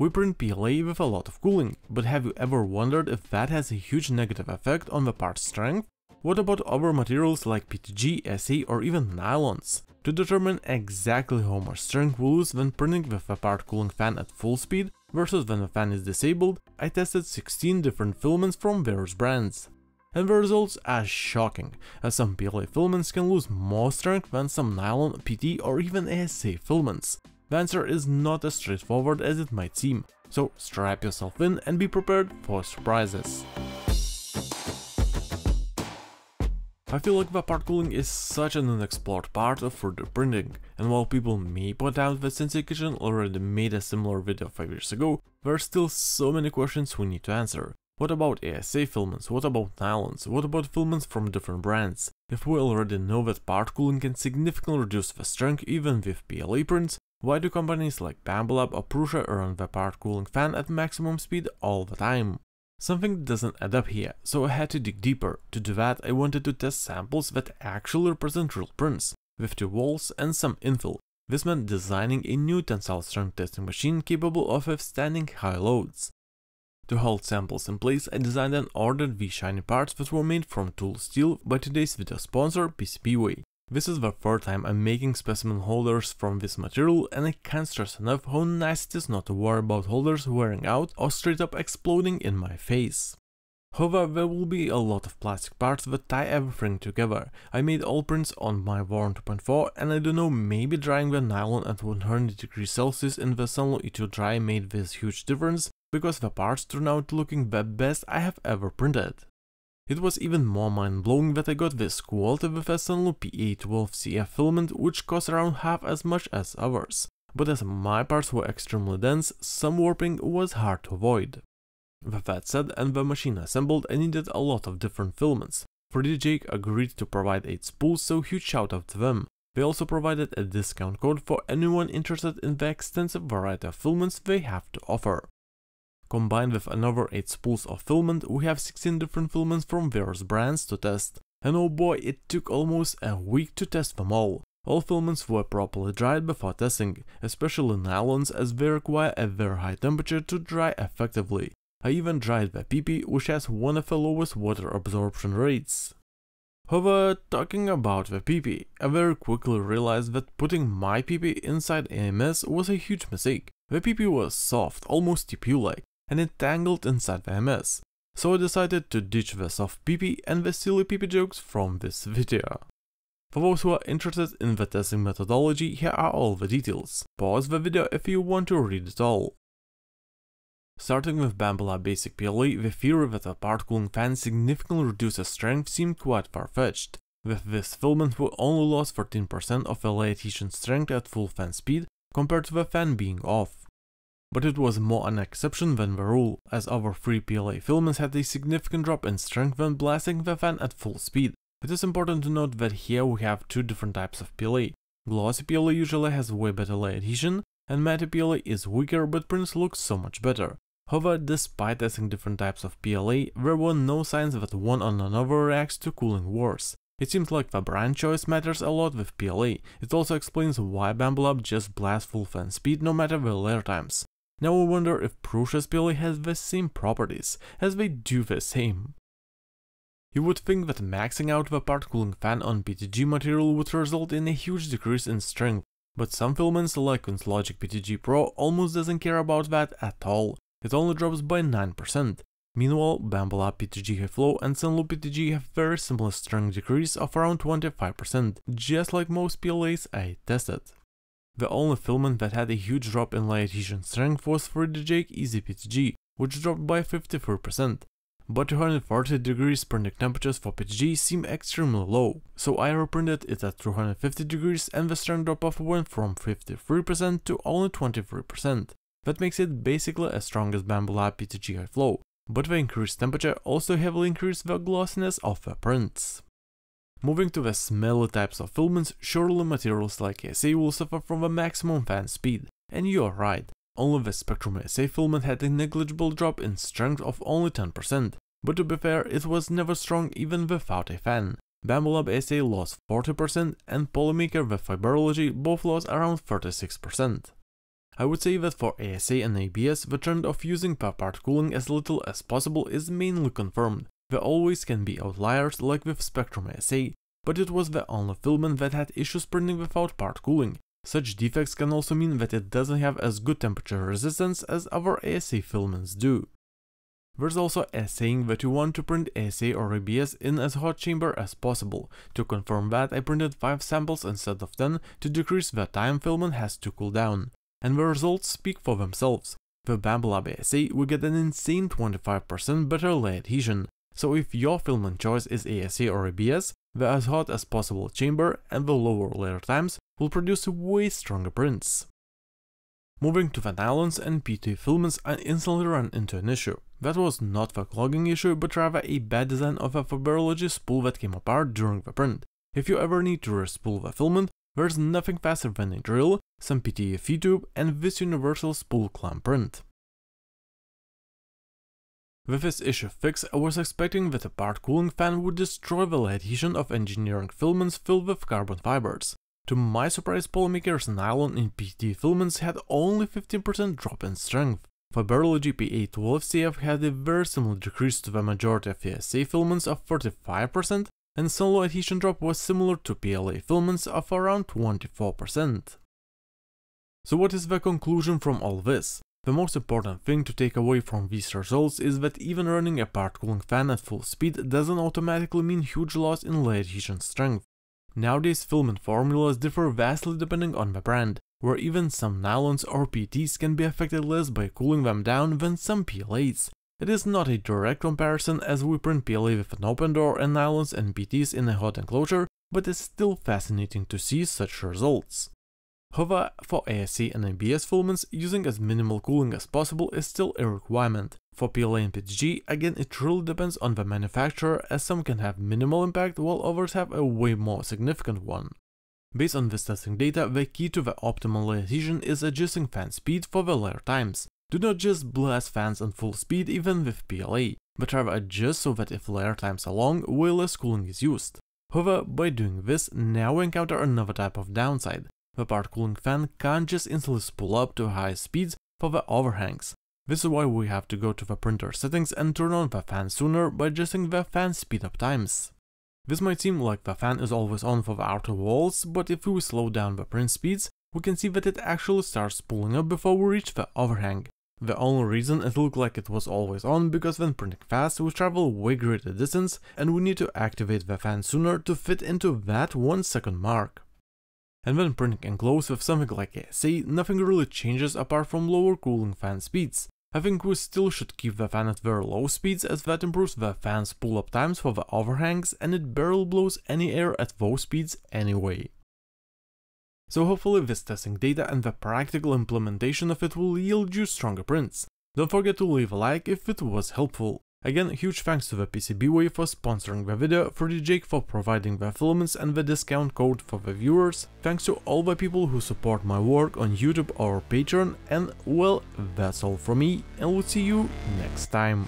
We print PLA with a lot of cooling, but have you ever wondered if that has a huge negative effect on the part's strength? What about other materials like PETG, ASA or even nylons? To determine exactly how much strength we lose when printing with a part cooling fan at full speed versus when the fan is disabled, I tested 16 different filaments from various brands. And the results are shocking, as some PLA filaments can lose more strength than some nylon, PET or even ASA filaments. The answer is not as straightforward as it might seem, so strap yourself in and be prepared for surprises. I feel like the part cooling is such an unexplored part of 3D printing, and while people may point out that CNC Kitchen already made a similar video 5 years ago, there are still so many questions we need to answer. What about ASA filaments? What about nylons? What about filaments from different brands? If we already know that part cooling can significantly reduce the strength even with PLA prints, why do companies like Bambu Lab or Prusa run the part cooling fan at maximum speed all the time? Something doesn't add up here, so I had to dig deeper. To do that, I wanted to test samples that actually represent real prints, with two walls and some infill. This meant designing a new tensile strength testing machine capable of withstanding high loads. To hold samples in place, I designed and ordered these shiny parts that were made from tool steel by today's video sponsor PCBWay. This is the third time I'm making specimen holders from this material and I can't stress enough how nice it is not to worry about holders wearing out or straight up exploding in my face. However, there will be a lot of plastic parts that tie everything together. I made all prints on my Voron 2.4 and I don't know, maybe drying the nylon at 100 degrees Celsius in the Sunlu E2 dry made this huge difference because the parts turned out looking the best I have ever printed. It was even more mind-blowing that I got this quality with a Sunlu PA12CF filament which cost around half as much as ours, but as my parts were extremely dense, some warping was hard to avoid. With that said and the machine assembled, I needed a lot of different filaments. 3D Jake agreed to provide 8 spools, so huge shout out to them. They also provided a discount code for anyone interested in the extensive variety of filaments they have to offer. Combined with another 8 spools of filament, we have 16 different filaments from various brands to test. And oh boy, it took almost a week to test them all. All filaments were properly dried before testing, especially nylons as they require a very high temperature to dry effectively. I even dried the PP, which has one of the lowest water absorption rates. However, talking about the PP, I very quickly realized that putting my PP inside AMS was a huge mistake. The PP was soft, almost TPU-like, and it tangled inside the AMS. So I decided to ditch the soft PP and the silly PP jokes from this video. For those who are interested in the testing methodology, here are all the details. Pause the video if you want to read it all. Starting with Bambu Lab Basic PLA, the theory that a part cooling fan significantly reduces strength seemed quite far-fetched. With this filament we only lost 13% of the adhesion strength at full fan speed, compared to the fan being off but it was more an exception than the rule, as other three PLA filaments had a significant drop in strength when blasting the fan at full speed. It is important to note that here we have two different types of PLA. Glossy PLA usually has way better lay adhesion, and matte PLA is weaker but prints look so much better. However, despite testing different types of PLA, there were no signs that one on another reacts to cooling worse. It seems like the brand choice matters a lot with PLA. It also explains why Bambu Lab just blasts full fan speed no matter the layer times. Now we wonder if Prusa's PLA has the same properties, as they do the same. You would think that maxing out the part cooling fan on PETG material would result in a huge decrease in strength, but some filaments like Logic PETG Pro almost doesn't care about that at all, it only drops by 9%. Meanwhile, Bambu Lab PETG High Flow and Sunlu PETG have very similar strength decrease of around 25%, just like most PLAs I tested. The only filament that had a huge drop in lay adhesion strength was 3D Jake Easy PETG, which dropped by 54%. But 240 degrees printing temperatures for PETG seem extremely low, so I reprinted it at 250 degrees and the strength drop-off went from 53% to only 23%. That makes it basically as strong as Bambu Lab PETG High Flow, but the increased temperature also heavily increased the glossiness of the prints. Moving to the smelly types of filaments, surely materials like ASA will suffer from the maximum fan speed. And you're right, only the Spectrum ASA filament had a negligible drop in strength of only 10%, but to be fair, it was never strong even without a fan. Bambu Lab ASA lost 40% and Polymaker with Fiberlogy both lost around 36%. I would say that for ASA and ABS, the trend of using the part cooling as little as possible is mainly confirmed. There always can be outliers like with Spectrum ASA, but it was the only filament that had issues printing without part cooling. Such defects can also mean that it doesn't have as good temperature resistance as other ASA filaments do. There's also a saying that you want to print ASA or ABS in as hot chamber as possible. To confirm that, I printed 5 samples instead of 10 to decrease the time filament has to cool down. And the results speak for themselves. The Bambu ASA we get an insane 25% better lay adhesion. So if your filament choice is ASA or ABS, the as hot as possible chamber and the lower layer times will produce way stronger prints. Moving to the nylons and PET filaments I instantly ran into an issue. That was not the clogging issue, but rather a bad design of a Fiberlogy spool that came apart during the print. If you ever need to respool the filament, there's nothing faster than a drill, some PTFE tube and this universal spool clamp print. With this issue fixed, I was expecting that a part cooling fan would destroy the adhesion of engineering filaments filled with carbon fibers. To my surprise, Polymaker's nylon and PET filaments had only 15% drop in strength. Fiberlogy PA12CF had a very similar decrease to the majority of ASA filaments of 45%, and solo adhesion drop was similar to PLA filaments of around 24%. So what is the conclusion from all this? The most important thing to take away from these results is that even running a part cooling fan at full speed doesn't automatically mean huge loss in lay adhesion strength. Nowadays filament formulas differ vastly depending on the brand, where even some nylons or PETs can be affected less by cooling them down than some PLAs. It is not a direct comparison as we print PLA with an open door and nylons and PETs in a hot enclosure, but it's still fascinating to see such results. However, for ASA and ABS filaments, using as minimal cooling as possible is still a requirement. For PLA and PETG, again it really depends on the manufacturer as some can have minimal impact while others have a way more significant one. Based on this testing data, the key to the optimal adhesion is adjusting fan speed for the layer times. Do not just blast fans on full speed even with PLA, but rather adjust so that if layer times are long, way less cooling is used. However, by doing this, now we encounter another type of downside. The part cooling fan can't just instantly spool up to high speeds for the overhangs. This is why we have to go to the printer settings and turn on the fan sooner by adjusting the fan speed up times. This might seem like the fan is always on for the outer walls, but if we slow down the print speeds, we can see that it actually starts spooling up before we reach the overhang. The only reason it looked like it was always on because when printing fast we travel way greater distance and we need to activate the fan sooner to fit into that 1 second mark. And when printing enclosed with something like ASA, nothing really changes apart from lower cooling fan speeds. I think we still should keep the fan at very low speeds as that improves the fan's pull-up times for the overhangs and it barely blows any air at those speeds anyway. So hopefully this testing data and the practical implementation of it will yield you stronger prints. Don't forget to leave a like if it was helpful. Again, huge thanks to the PCBWay for sponsoring the video, 3DJake for providing the filaments and the discount code for the viewers, thanks to all the people who support my work on YouTube or Patreon, and well, that's all from me, and we'll see you next time.